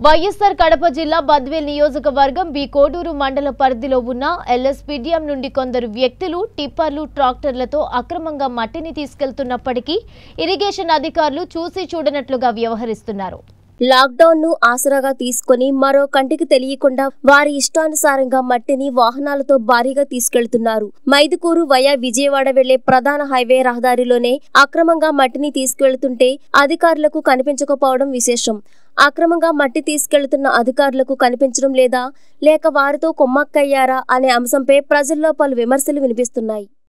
వైఎస్సార్ కడప జిల్లా బద్వేల్ నియోజకవర్గం బి కోడూరు మండల పరిధిలో ఉన్న ఎల్ఎస్పీడిఎం నుండి కొందరు వ్యక్తులు టిప్పర్లు ట్రాక్టర్లతో అక్రమంగా మట్టిని తీసుకెళ్తున్నప్పటికీ ఇరిగేషన్ అధికారులు చూసి చూడనట్లుగా వ్యవహరిస్తున్నారు. లాక్డౌన్ను ఆసరాగా తీసుకొని మరో కంటికి తెలియకుండా వారి ఇష్టానుసారంగా మట్టిని వాహనాలతో భారీగా తీసుకెళ్తున్నారు. మైదుకూరు వయా విజయవాడ వెళ్ళే ప్రధాన హైవే రహదారిలోనే అక్రమంగా మట్టిని తీసుకెళ్తుంటే అధికారులకు కనిపించకపోవడం విశేషం. అక్రమంగా మట్టి తీసుకెళ్తున్న అధికారులకు కనిపించడం లేదా లేక వారితో కొమ్మక్కయ్యారా అనే అంశంపై ప్రజల్లో పలు విమర్శలు వినిపిస్తున్నాయి.